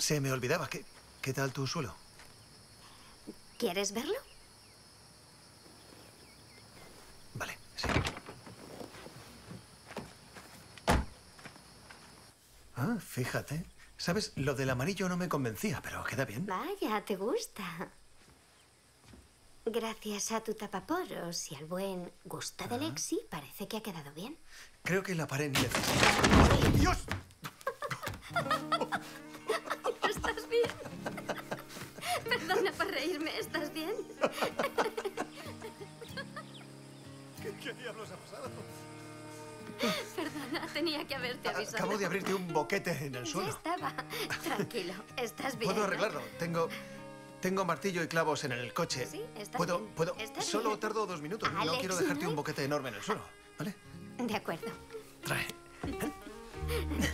Se me olvidaba. ¿Qué, qué tal tu suelo? ¿Quieres verlo? Vale, sí. Ah, fíjate. Sabes, lo del amarillo no me convencía, pero queda bien. Vaya, te gusta. Gracias a tu tapaporos y al buen gusto de Lexi, parece que ha quedado bien. Creo que la pared necesita... ¡Dios! Perdona por reírme, ¿estás bien? ¿Qué, qué diablos ha pasado? Perdona, tenía que haberte avisado. Acabo de abrirte un boquete en el Ya suelo. estaba. Tranquilo, estás bien. Puedo ¿no? arreglarlo. Tengo... Tengo martillo y clavos en el coche. Sí, estás ¿Puedo? bien. ¿Puedo? Solo bien. tardo dos minutos. no Alex, quiero dejarte ¿no? un boquete enorme en el suelo. ¿Vale? De acuerdo. Trae.